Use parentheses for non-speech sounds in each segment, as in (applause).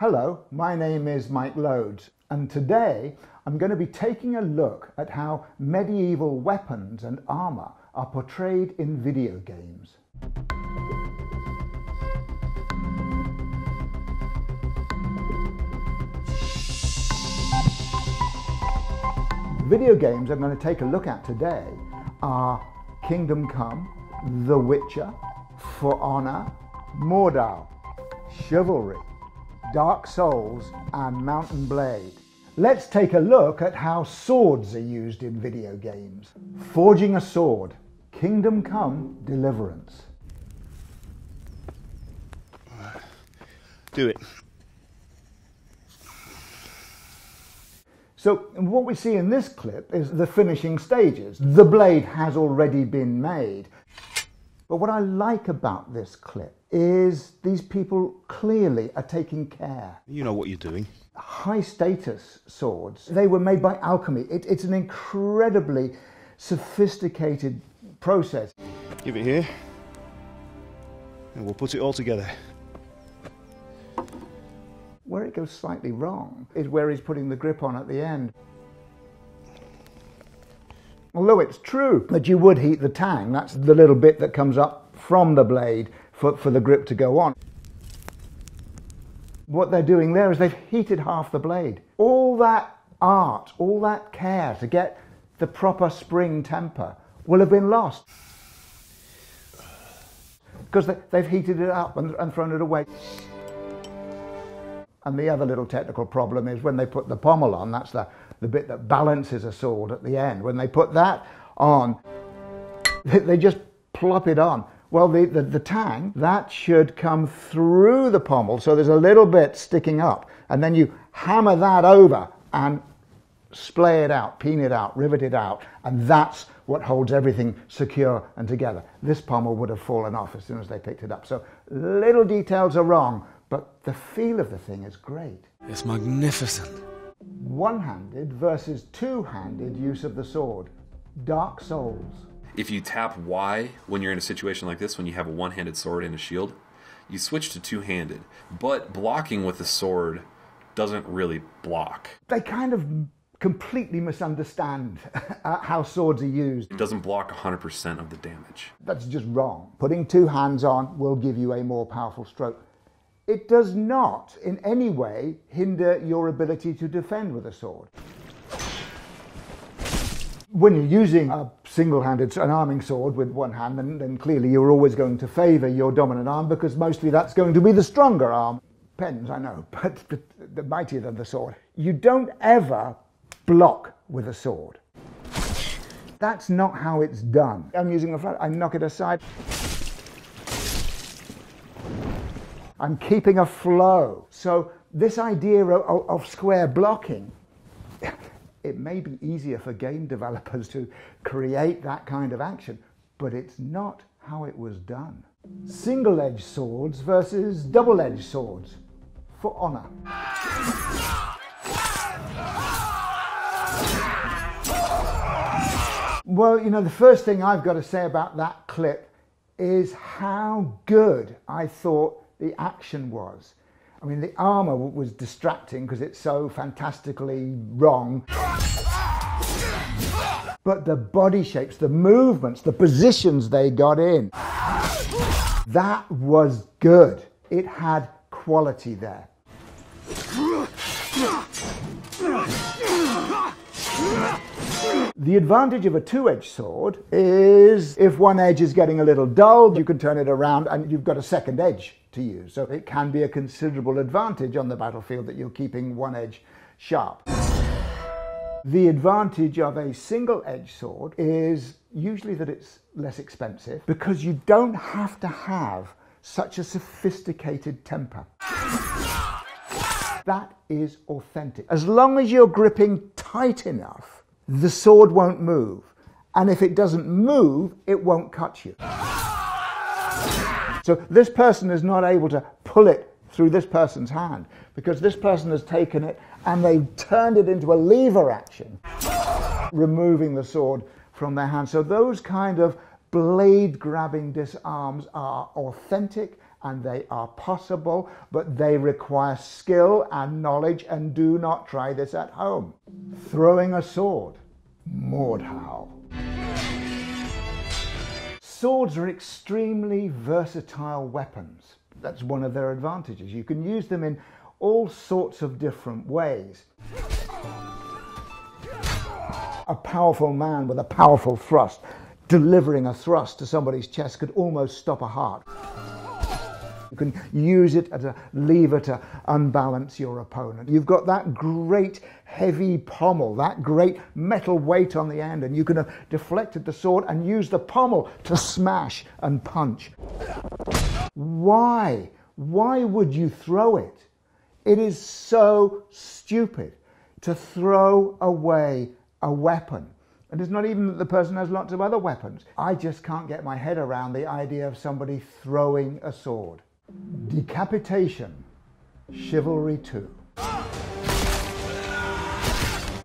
Hello, my name is Mike Loades, and today I'm going to be taking a look at how medieval weapons and armour are portrayed in video games. Video games I'm going to take a look at today are Kingdom Come, The Witcher, For Honor, Mordhau, Chivalry, Dark Souls, and Mount and Blade. Let's take a look at how swords are used in video games. Forging a sword, Kingdom Come, Deliverance. Do it. So what we see in this clip is the finishing stages. The blade has already been made. But what I like about this clip is these people clearly are taking care. You know what you're doing. High status swords, they were made by alchemy. It, it's an incredibly sophisticated process. Give it here. And we'll put it all together. Where it goes slightly wrong is where he's putting the grip on at the end. Although it's true that you would heat the tang, that's the little bit that comes up from the blade for, for the grip to go on. What they're doing there is they've heated half the blade. All that art, all that care to get the proper spring temper will have been lost because they, have heated it up and, and thrown it away. And the other little technical problem is when they put the pommel on, that's the, the bit that balances a sword at the end. When they put that on, they, just plop it on. Well, the, the, the, tang, that should come through the pommel, so there's a little bit sticking up. And then you hammer that over and splay it out, peen it out, rivet it out, and that's what holds everything secure and together. This pommel would have fallen off as soon as they picked it up. So little details are wrong, but the feel of the thing is great. It's magnificent. One-handed versus two-handed use of the sword. Dark Souls. If you tap Y when you're in a situation like this, when you have a one-handed sword and a shield, you switch to two-handed. But blocking with the sword doesn't really block. They kind of completely misunderstand (laughs) how swords are used. It doesn't block 100% of the damage. That's just wrong. Putting two hands on will give you a more powerful stroke. It does not in any way hinder your ability to defend with a sword. When you're using a single-handed, an arming sword with one hand, then, then clearly you're always going to favour your dominant arm because mostly that's going to be the stronger arm. Pens, I know, (laughs) but, but the mightier than the sword. You don't ever block with a sword. That's not how it's done. I'm using a flat, I knock it aside. I'm keeping a flow. So this idea of, of, square blocking, it may be easier for game developers to create that kind of action, but it's not how it was done. Single-edged swords versus double-edged swords for honor. Well, you know, the first thing I've got to say about that clip is how good I thought the action was. I mean, the armour was distracting because it's so fantastically wrong. But the body shapes, the movements, the positions they got in, that was good. It had quality there. The advantage of a two-edged sword is if one edge is getting a little dull, you can turn it around and you've got a second edge to use. So it can be a considerable advantage on the battlefield that you're keeping one edge sharp. The advantage of a single-edged sword is usually that it's less expensive because you don't have to have such a sophisticated temper. That is authentic. As long as you're gripping tight enough, the sword won't move. And if it doesn't move, it won't cut you. So this person is not able to pull it through this person's hand because this person has taken it and they've turned it into a lever action, removing the sword from their hand. So those kind of blade grabbing disarms are authentic and they are possible, but they require skill and knowledge, and do not try this at home. Throwing a sword, Mordhau. Swords are extremely versatile weapons. That's one of their advantages. You can use them in all sorts of different ways. A powerful man with a powerful thrust, delivering a thrust to somebody's chest could almost stop a heart. You can use it as a lever to unbalance your opponent. You've got that great heavy pommel, that great metal weight on the end, and you can have deflected the sword and use the pommel to smash and punch. Why? Why would you throw it? It is so stupid to throw away a weapon. And it's not even that the person has lots of other weapons. I just can't get my head around the idea of somebody throwing a sword. Decapitation, Chivalry 2.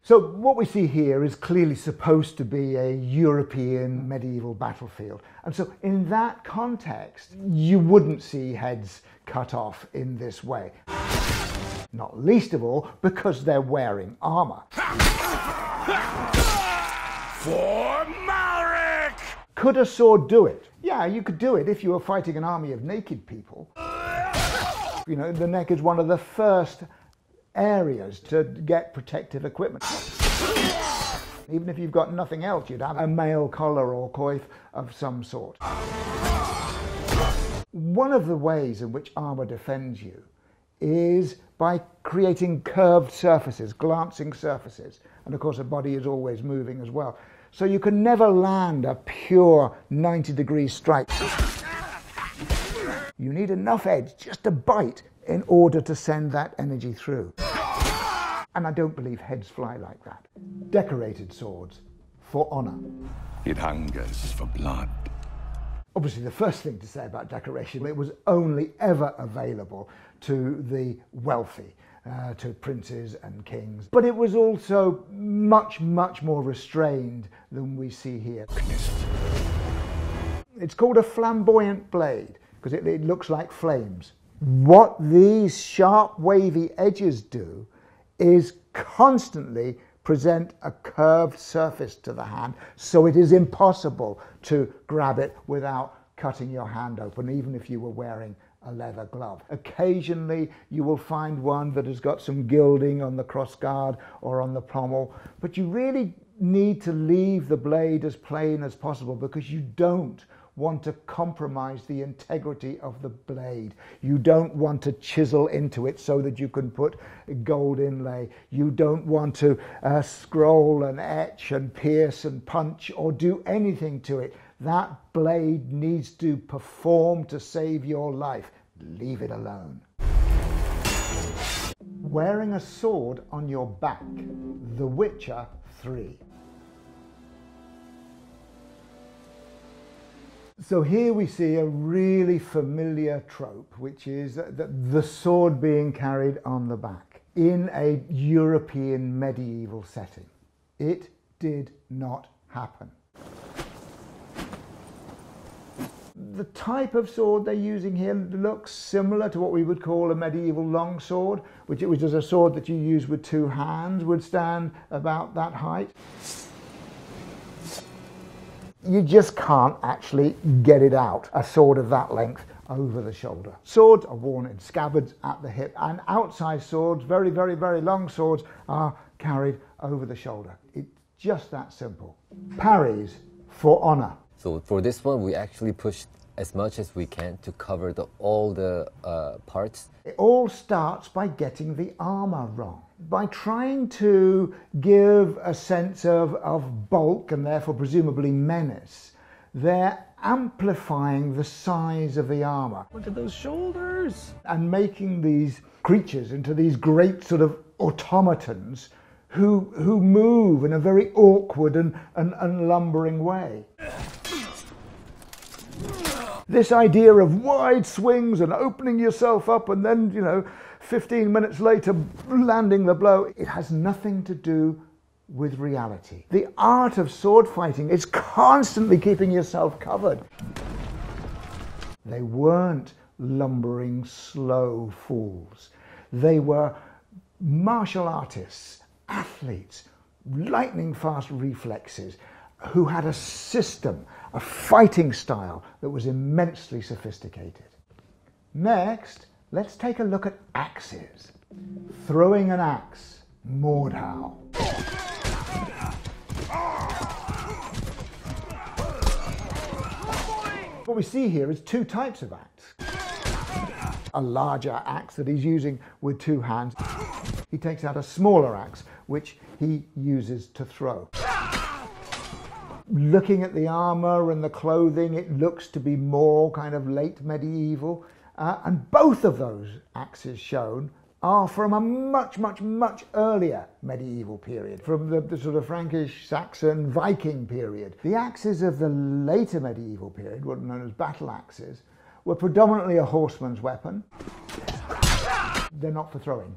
So, what we see here is clearly supposed to be a European medieval battlefield. And so, in that context, you wouldn't see heads cut off in this way. Not least of all because they're wearing armour. For Malric! Could a sword do it? Yeah, you could do it if you were fighting an army of naked people. You know, the neck is one of the first areas to get protective equipment. Even if you've got nothing else, you'd have a mail collar or coif of some sort. One of the ways in which armour defends you is by creating curved surfaces, glancing surfaces. And of course, the body is always moving as well. So you can never land a pure 90 degree strike. You need enough edge just to bite in order to send that energy through. And I don't believe heads fly like that. Decorated swords for honour. It hungers for blood. Obviously, the first thing to say about decoration, it was only ever available to the wealthy, uh, to princes and kings. But it was also much, much more restrained than we see here. It's called a flamboyant blade because it, it looks like flames. What these sharp, wavy edges do is constantly present a curved surface to the hand, so it is impossible to grab it without cutting your hand open, even if you were wearing a leather glove. Occasionally, you will find one that has got some gilding on the crossguard or on the pommel, but you really need to leave the blade as plain as possible because you don't want to compromise the integrity of the blade. You don't want to chisel into it so that you can put gold inlay. You don't want to uh, scroll and etch and pierce and punch or do anything to it. That blade needs to perform to save your life. Leave it alone. Wearing a sword on your back. The Witcher 3. So here we see a really familiar trope, which is the sword being carried on the back in a European medieval setting. It did not happen. The type of sword they're using here looks similar to what we would call a medieval longsword, which, which is a sword that you use with two hands, would stand about that height you just can't actually get it out, a sword of that length over the shoulder. Swords are worn in scabbards at the hip, and outside swords, very, very, very long swords, are carried over the shoulder. It's just that simple. Parries for honor. So for this one, we actually pushed as much as we can to cover the, all the uh, parts. It all starts by getting the armor wrong. By trying to give a sense of, of bulk and therefore presumably menace, they're amplifying the size of the armor. Look at those shoulders! And making these creatures into these great sort of automatons who, who move in a very awkward and, and, and lumbering way. This idea of wide swings and opening yourself up and then, you know, 15 minutes later landing the blow, it has nothing to do with reality. The art of sword fighting is constantly keeping yourself covered. They weren't lumbering, slow fools. They were martial artists, athletes, lightning fast reflexes, who had a system, a fighting style that was immensely sophisticated. Next, let's take a look at axes. Throwing an axe, Mordhau. What we see here is two types of axe. A larger axe that he's using with two hands. He takes out a smaller axe, which he uses to throw. Looking at the armor and the clothing, it looks to be more kind of late medieval. Uh, and both of those axes shown are from a much, much, much earlier medieval period, from the, the, sort of Frankish, Saxon, Viking period. The axes of the later medieval period, what are known as battle axes, were predominantly a horseman's weapon. They're not for throwing.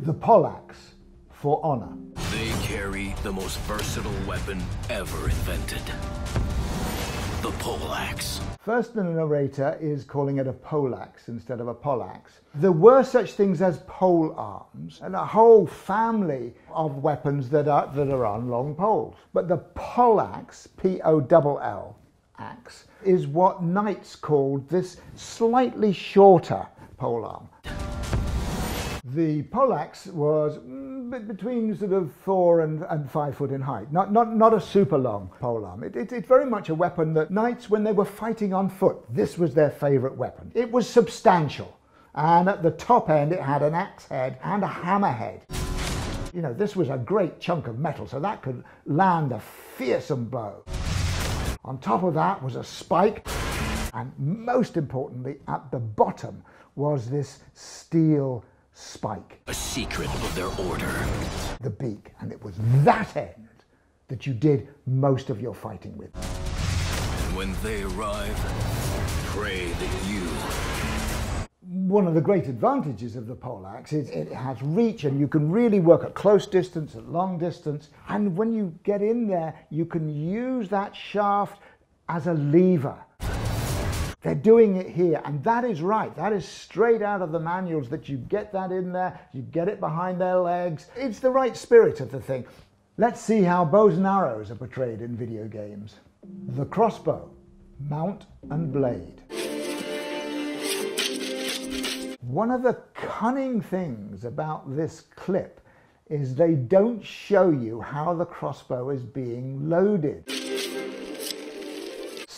The poleaxe for honor. They carry the most versatile weapon ever invented the poleaxe. First, the narrator is calling it a poleaxe instead of a pollaxe. There were such things as pole arms and a whole family of weapons that are, that are on long poles. But the pollaxe, P O L L, axe, is what knights called this slightly shorter pole arm. The poleaxe was mm, between sort of four and, and five foot in height, not, not, not a super long polearm. It, it, it's very much a weapon that knights, when they were fighting on foot, this was their favourite weapon. It was substantial, and at the top end, it had an axe head and a hammer head. You know, this was a great chunk of metal, so that could land a fearsome blow. On top of that was a spike, and most importantly, at the bottom was this steel spike. A secret of their order. The beak, and it was that end that you did most of your fighting with. And when they arrive, pray that you. One of the great advantages of the poleaxe is it has reach and you can really work at close distance, at long distance. And when you get in there, you can use that shaft as a lever they're doing it here, and that is right. That is straight out of the manuals that you get that in there, you get it behind their legs. It's the right spirit of the thing. Let's see how bows and arrows are portrayed in video games. The crossbow, mount and blade. One of the cunning things about this clip is they don't show you how the crossbow is being loaded.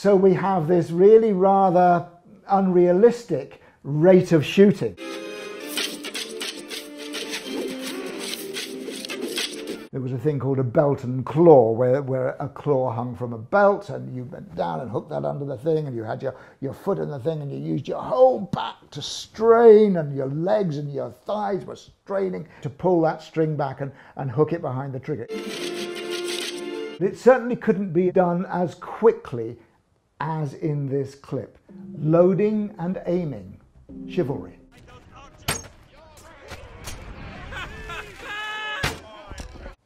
So we have this really rather unrealistic rate of shooting. There was a thing called a belt and claw, where, where a claw hung from a belt, and you went down and hooked that under the thing, and you had your, your foot in the thing, and you used your whole back to strain, and your legs and your thighs were straining to pull that string back and, and hook it behind the trigger. It certainly couldn't be done as quickly as in this clip. Loading and aiming, chivalry.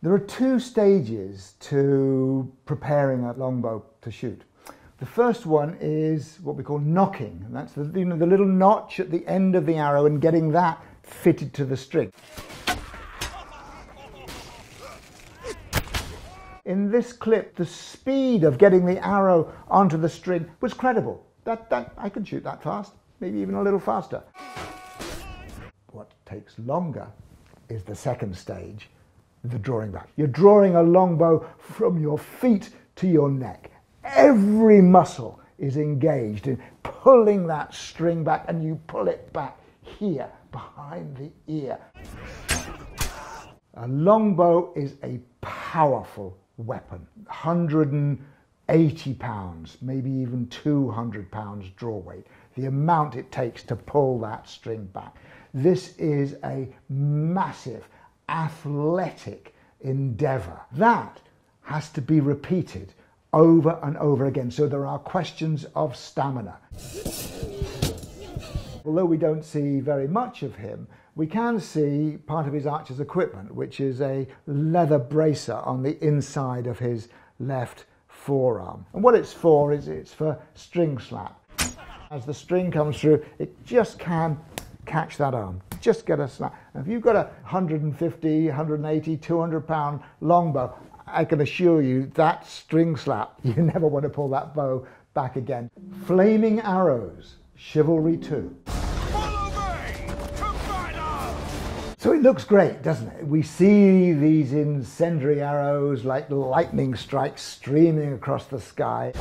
There are two stages to preparing a longbow to shoot. The first one is what we call nocking. that's the, you know, the little notch at the end of the arrow and getting that fitted to the string. In this clip, the speed of getting the arrow onto the string was credible. That, that, I could shoot that fast, maybe even a little faster. What takes longer is the second stage, the drawing back. You're drawing a longbow from your feet to your neck. Every muscle is engaged in pulling that string back, and you pull it back here behind the ear. A longbow is a powerful weapon. 180 pounds, maybe even 200 pounds draw weight, the amount it takes to pull that string back. This is a massive athletic endeavor. That has to be repeated over and over again. So there are questions of stamina. Although we don't see very much of him, we can see part of his archer's equipment, which is a leather bracer on the inside of his left forearm. And what it's for is it's for string slap. As the string comes through, it just can catch that arm. Just get a snap. If you've got a 150, 180, 200 pound longbow, I can assure you that string slap, (laughs) you never want to pull that bow back again. Flaming arrows, chivalry 2. So it looks great, doesn't it? We see these incendiary arrows like lightning strikes streaming across the sky.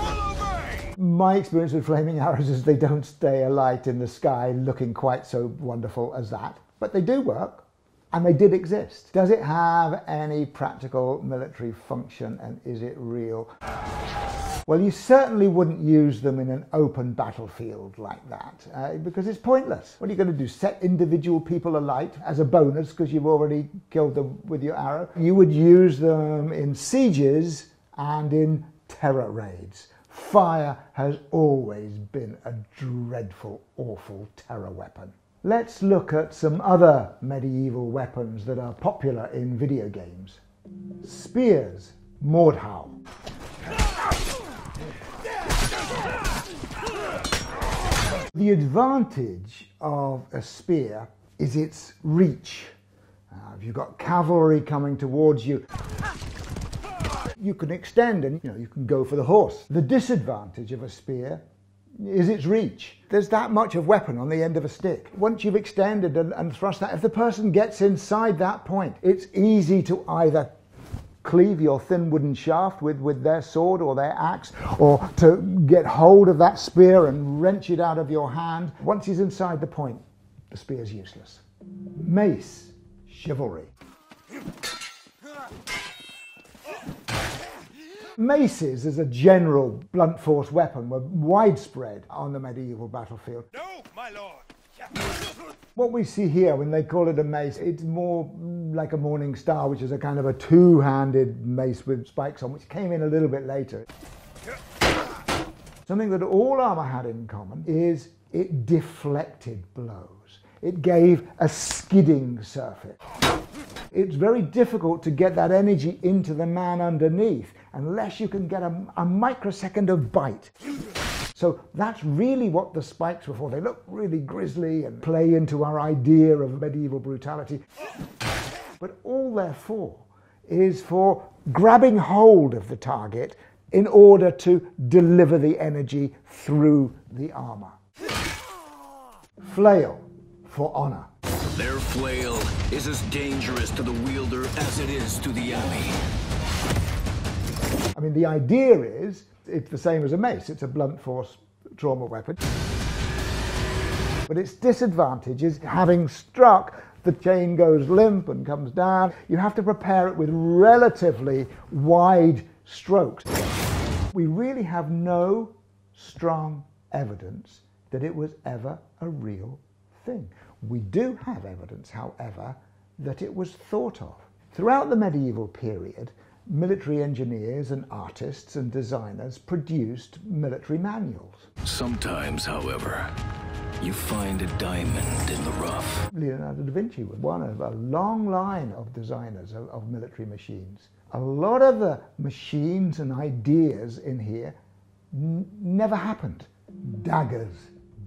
My experience with flaming arrows is they don't stay alight in the sky looking quite so wonderful as that, but they do work and they did exist. Does it have any practical military function and is it real? Well, you certainly wouldn't use them in an open battlefield like that uh, because it's pointless. What are you going to do? Set individual people alight as a bonus because you've already killed them with your arrow? You would use them in sieges and in terror raids. Fire has always been a dreadful, awful terror weapon. Let's look at some other medieval weapons that are popular in video games. Spears, Mordhau. The advantage of a spear is its reach. Uh, if you've got cavalry coming towards you, you can extend and you know you can go for the horse. The disadvantage of a spear is its reach. There's that much of weapon on the end of a stick. Once you've extended and, and thrust that, if the person gets inside that point, it's easy to either cleave your thin wooden shaft with, with their sword or their axe, or to get hold of that spear and wrench it out of your hand. Once he's inside the point, the spear's useless. Mace, chivalry. Maces, as a general blunt force weapon, were widespread on the medieval battlefield. No, my lord. What we see here, when they call it a mace, it's more like a Morning Star, which is a kind of a two handed mace with spikes on, which came in a little bit later. Something that all armour had in common is it deflected blows, it gave a skidding surface. It's very difficult to get that energy into the man underneath unless you can get a, a microsecond of bite. So that's really what the spikes were for. They look really grisly and play into our idea of medieval brutality. But all they're for is for grabbing hold of the target in order to deliver the energy through the armor. Flail for honor. Their flail is as dangerous to the wielder as it is to the enemy. I mean, the idea is it's the same as a mace, it's a blunt force trauma weapon. But its disadvantage is having struck, the chain goes limp and comes down. You have to prepare it with relatively wide strokes. We really have no strong evidence that it was ever a real thing. We do have evidence, however, that it was thought of. Throughout the medieval period, military engineers and artists and designers produced military manuals. Sometimes, however, you find a diamond in the rough. Leonardo da Vinci was one of a long line of designers of, of military machines. A lot of the machines and ideas in here n- never happened. Daggers,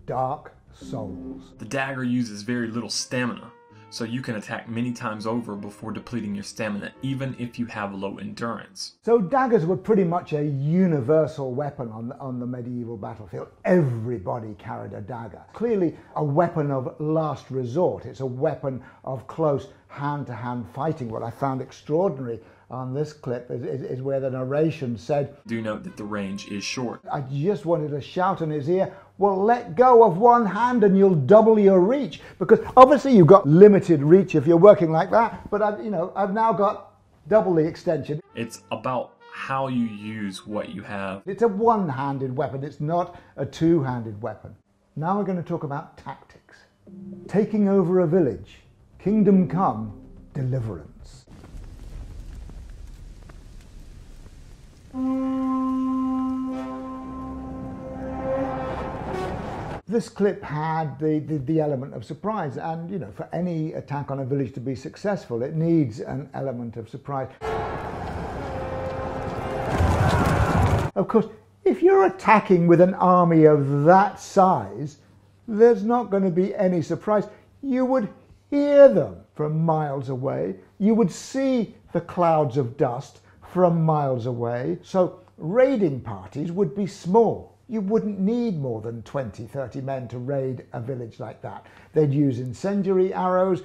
dark souls. The dagger uses very little stamina, so you can attack many times over before depleting your stamina, even if you have low endurance. So daggers were pretty much a universal weapon on the, on the medieval battlefield. Everybody carried a dagger. Clearly a weapon of last resort. It's a weapon of close hand-to-hand fighting. What I found extraordinary on this clip is, is, is where the narration said, Do note that the range is short. I just wanted to shout in his ear, well, let go of one hand and you'll double your reach. Because obviously you've got limited reach if you're working like that, but I've, you know, I've now got double the extension. It's about how you use what you have. It's a one-handed weapon, it's not a two-handed weapon. Now we're going to talk about tactics. Taking over a village, kingdom come, deliverance. This clip had the, the, the, element of surprise, and you know, for any attack on a village to be successful, it needs an element of surprise. Of course, If you're attacking with an army of that size, there's not going to be any surprise. You would hear them from miles away. You would see the clouds of dust from miles away. So raiding parties would be small. You wouldn't need more than 20, 30 men to raid a village like that. They'd use incendiary arrows.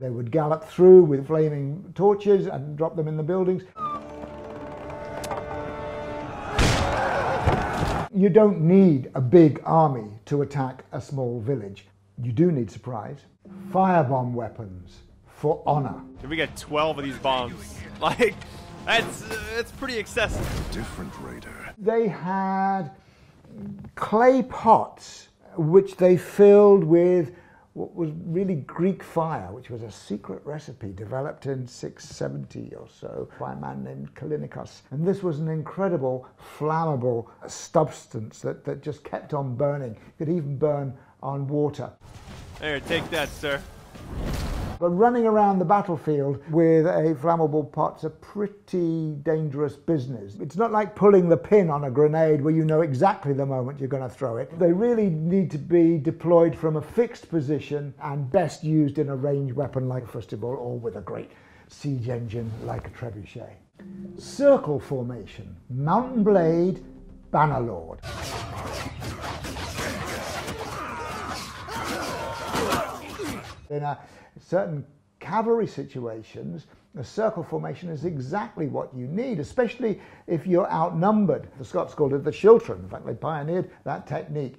They would gallop through with flaming torches and drop them in the buildings. You don't need a big army to attack a small village. You do need surprise. Firebomb weapons for honor. If we get 12 of these bombs, (laughs) like, that's, uh, that's pretty excessive. Different raider. They had clay pots which they filled with what was really Greek fire, which was a secret recipe developed in 670 or so by a man named Callinicus. And this was an incredible flammable substance that, that just kept on burning. It could even burn on water. There, take that, sir. But running around the battlefield with a flammable pot's a pretty dangerous business. It's not like pulling the pin on a grenade where you know exactly the moment you're going to throw it. They really need to be deployed from a fixed position and best used in a ranged weapon like a fustibal or with a great siege engine like a trebuchet. Circle formation, mount and blade, bannerlord. In a certain cavalry situations, a circle formation is exactly what you need, especially if you're outnumbered. The Scots called it the schiltron. In fact, they pioneered that technique.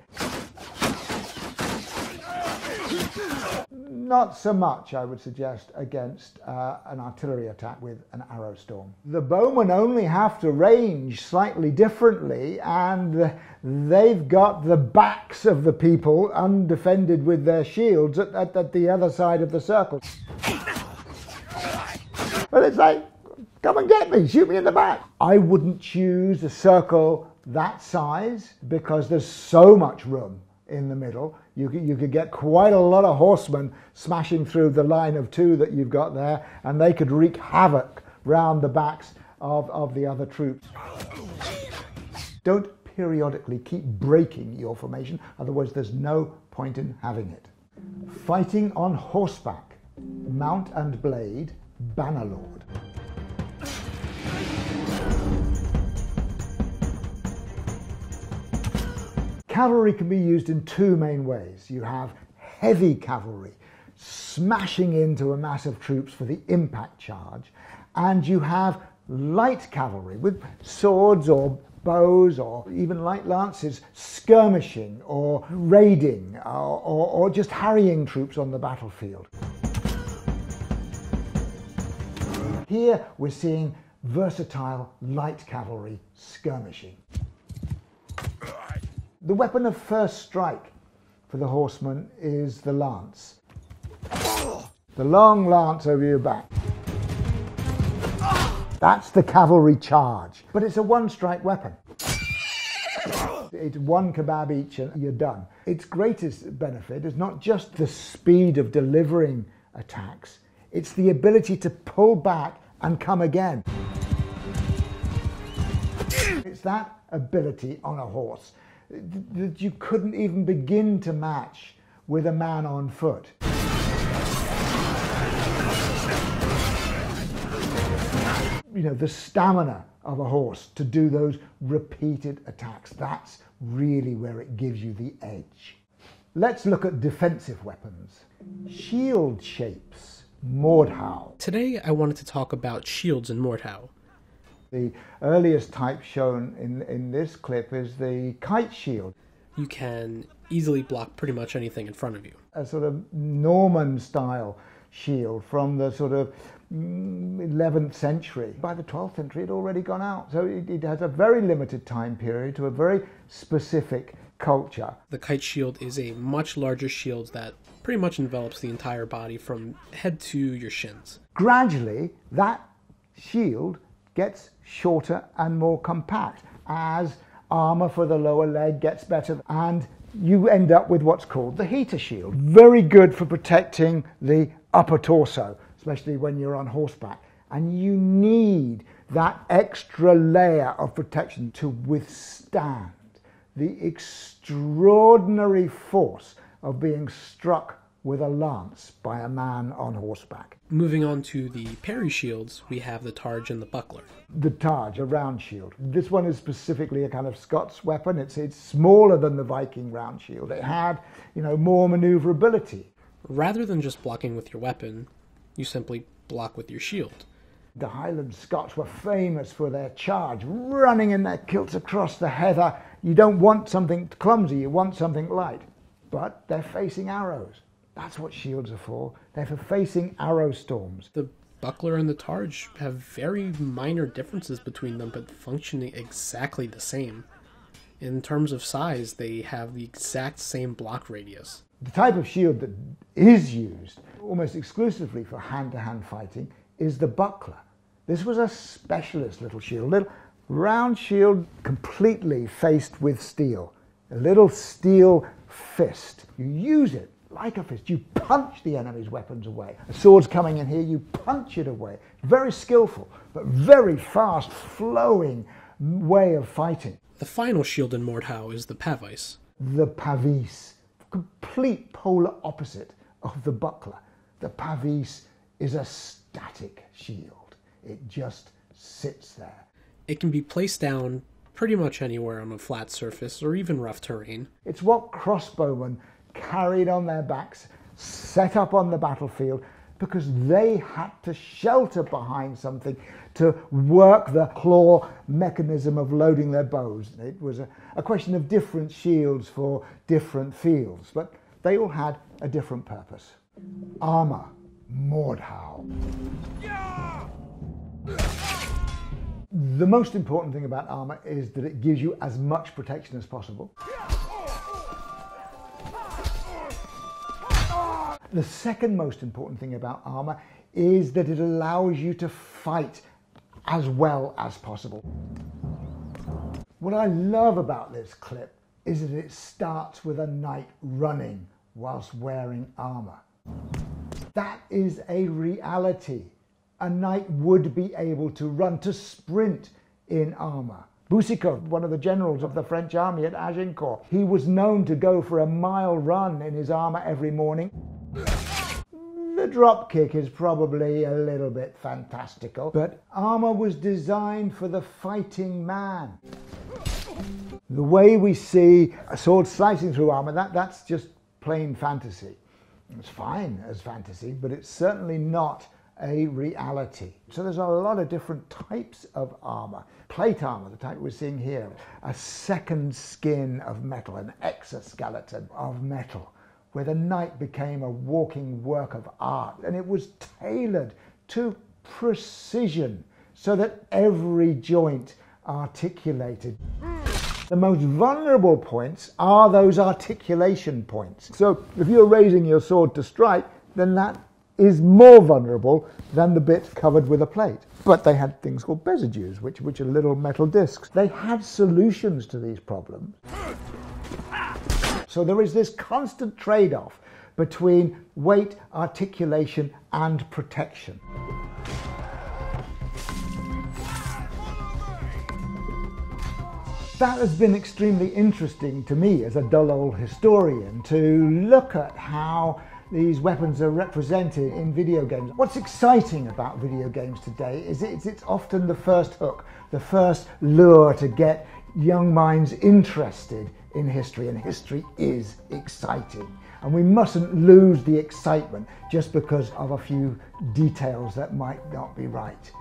Not so much, I would suggest, against uh, an artillery attack with an arrow storm. The bowmen only have to range slightly differently, and they've got the backs of the people undefended with their shields at, at, at the other side of the circle. But it's like, come and get me, shoot me in the back. I wouldn't choose a circle that size because there's so much room in the middle. You could, you could get quite a lot of horsemen smashing through the line of two that you've got there, and they could wreak havoc round the backs of, of the other troops. Don't periodically keep breaking your formation, otherwise, there's no point in having it. Fighting on horseback, mount and blade, Bannerlord. Cavalry can be used in two main ways. You have heavy cavalry smashing into a mass of troops for the impact charge, and you have light cavalry with swords or bows or even light lances skirmishing or raiding or, or, or just harrying troops on the battlefield. Here we're seeing versatile light cavalry skirmishing. The weapon of first strike for the horseman is the lance. The long lance over your back. That's the cavalry charge. But it's a one strike weapon. It's one kebab each and you're done. Its greatest benefit is not just the speed of delivering attacks, it's the ability to pull back and come again. It's that ability on a horse that you couldn't even begin to match with a man on foot. You know, the stamina of a horse to do those repeated attacks, that's really where it gives you the edge. Let's look at defensive weapons. Shield shapes, Mordhau. Today I wanted to talk about shields in Mordhau. The earliest type shown in, in this clip is the kite shield. You can easily block pretty much anything in front of you. A sort of Norman style shield from the sort of mm, 11th century. By the 12th century, it had already gone out. So it, it has a very limited time period to a very specific culture. The kite shield is a much larger shield that pretty much envelops the entire body from head to your shins. Gradually, that shield gets shorter and more compact as armor for the lower leg gets better and you end up with what's called the heater shield. Very good for protecting the upper torso, especially when you're on horseback. And you need that extra layer of protection to withstand the extraordinary force of being struck with a lance by a man on horseback. Moving on to the parry shields, we have the Targe and the Buckler. The Targe, a round shield. This one is specifically a kind of Scots weapon. It's, it's smaller than the Viking round shield. It had, you know, more maneuverability. Rather than just blocking with your weapon, you simply block with your shield. The Highland Scots were famous for their charge, running in their kilts across the heather. You don't want something clumsy, you want something light. But they're facing arrows. That's what shields are for. They're for facing arrow storms. The buckler and the targe have very minor differences between them, but function exactly the same. In terms of size, they have the exact same block radius. The type of shield that is used almost exclusively for hand to hand fighting is the buckler. This was a specialist little shield, little round shield completely faced with steel, a little steel fist. You use it like a fist. You punch the enemy's weapons away. A sword's coming in here, you punch it away. Very skillful, but very fast flowing way of fighting. The final shield in Mordhau is the Pavis. The Pavis, complete polar opposite of the buckler. The Pavis is a static shield. It just sits there. It can be placed down pretty much anywhere on a flat surface or even rough terrain. It's what crossbowmen carried on their backs, set up on the battlefield, because they had to shelter behind something to work the claw mechanism of loading their bows. It was a, a question of different shields for different fields, but they all had a different purpose. Armour, Mordhau. The most important thing about armour is that it gives you as much protection as possible. The second most important thing about armour is that it allows you to fight as well as possible. What I love about this clip is that it starts with a knight running whilst wearing armour. That is a reality. A knight would be able to run, to sprint in armour. Boucicaut, one of the generals of the French army at Agincourt, he was known to go for a mile run in his armour every morning. The drop kick is probably a little bit fantastical, but armour was designed for the fighting man. The way we see a sword slicing through armour, that, that's just plain fantasy. It's fine as fantasy, but it's certainly not a reality. So there's a lot of different types of armour. Plate armour, the type we're seeing here, a second skin of metal, an exoskeleton of metal where the knight became a walking work of art and it was tailored to precision so that every joint articulated. The most vulnerable points are those articulation points. So if you're raising your sword to strike, then that is more vulnerable than the bit covered with a plate. But they had things called besagews, which, which are little metal discs. They had solutions to these problems. So there is this constant trade off between weight, articulation, and protection. That has been extremely interesting to me as a dull old historian to look at how these weapons are represented in video games. What's exciting about video games today is it's, it's often the first hook, the first lure to get young minds interested in history, and history is exciting. And we mustn't lose the excitement just because of a few details that might not be right.